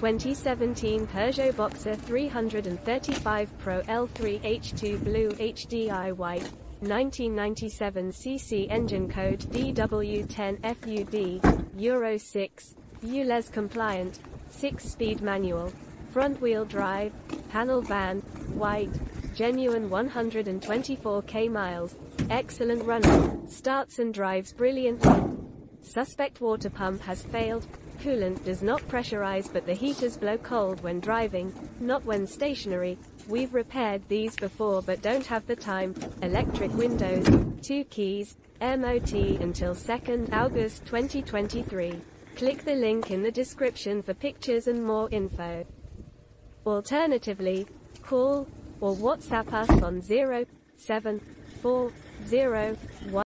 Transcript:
2017 Peugeot Boxer 335 Pro L3 H2 Blue HDI White 1997 CC engine code DW10 FUD Euro 6 ULEZ compliant 6-speed manual front-wheel drive panel van white genuine 124k miles excellent runner starts and drives brilliantly. Suspect water pump has failed coolant does not pressurize but the heaters blow cold when driving, not when stationary. We've repaired these before but don't have the time. Electric windows, 2 keys, MOT until 2nd August 2023. Click the link in the description for pictures and more info. Alternatively, call or WhatsApp us on 07401